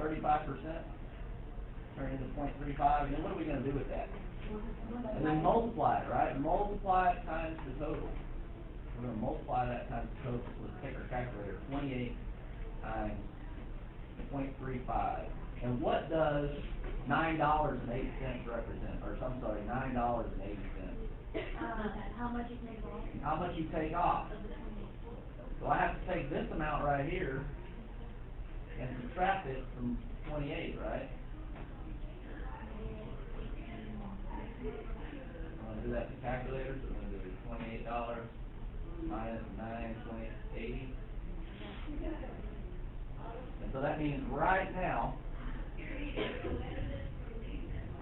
thirty-five percent, turn into point three five, and then what are we gonna do with that? And then multiply it, right, multiply it times the total. We're gonna multiply that times the total, let's take our calculator, twenty-eight times point three five. And what does nine dollars and eight cents represent, or I'm sorry, nine dollars and eighty cents? Uh, how much you take off How much you take off? of the twenty? So I have to take this amount right here subtract it from twenty-eight, right? I'm gonna do that with calculator, so I'm gonna do twenty-eight dollars minus nine twenty, eighty. And so that means right now,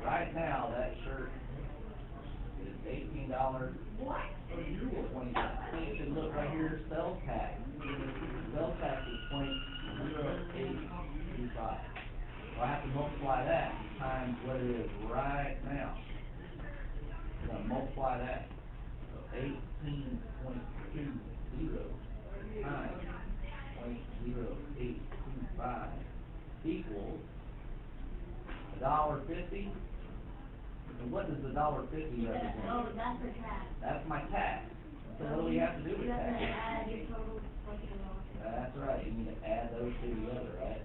right now, that shirt is eighteen dollars What? twenty, you should look right here, sales tax. Sales tax is point zero eight two five. So I have to multiply that times what it is right now. I'm gonna multiply that, so eighteen point two zero times point zero eight two five equals a dollar fifty. And what does the dollar fifty represent? oh, that's the tax. That's my tax. So what do we have to do with You have to tax? add your total, like, you know. That's right, you need to add those two together, right?